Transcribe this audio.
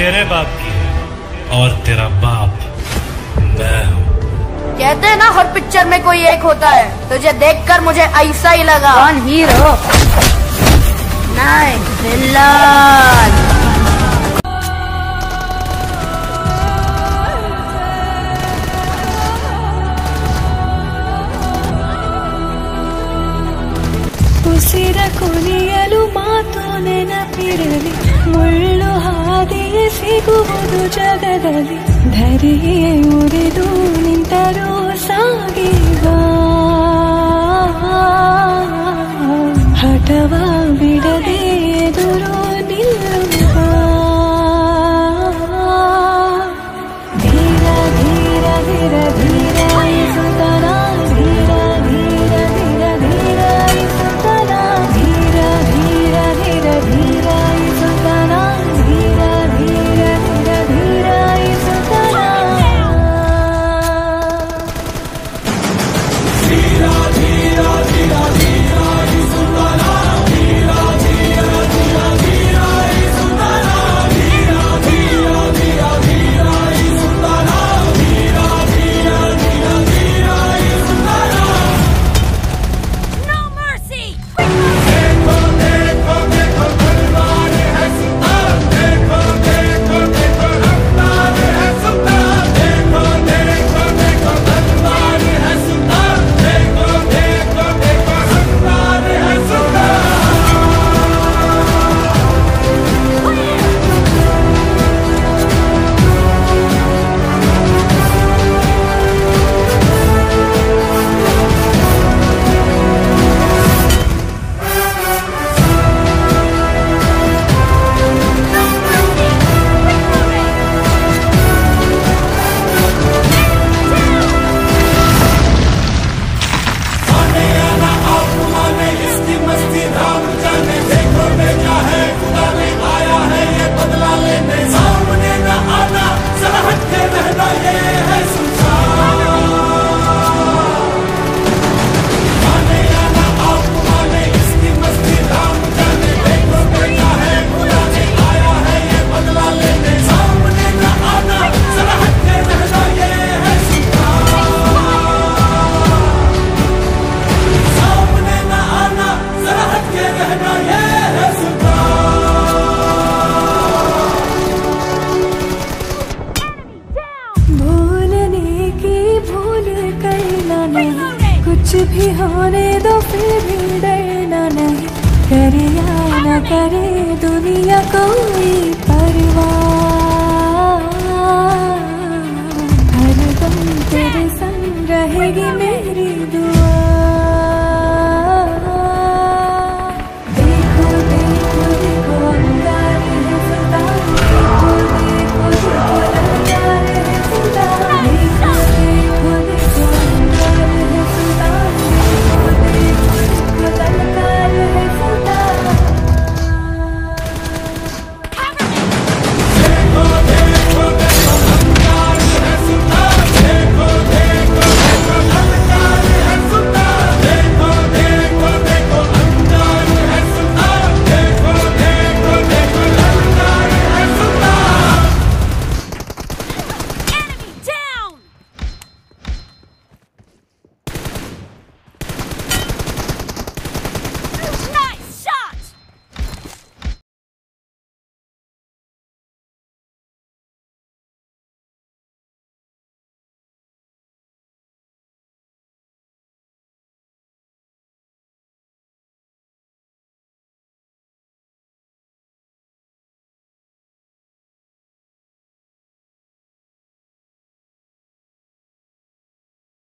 तेरे बाप की है और तेरा बाप मैं हूँ कहते हैं ना हर पिक्चर में कोई एक होता है तुझे देखकर मुझे ऐसा ही लगा कौन हीरो नहीं विलन ಉಸಿರ ಕೊನೆಯಲು ಮಾತು ನೆನಪಿರಲಿ ಮುಳ್ಳು ಹಾದಿಯೇ ಸಿಗುವುದು ಜಗದಲ್ಲಿ. ಧರೆಯೇ ಉರಿದು ನಿಂತರೂ ಸಾಗಿವ. ಹಠವ ಬಿಡದೆ कुछ भी होने दो फिर भी डरना नहीं। करे या ना करे दुनिया कोई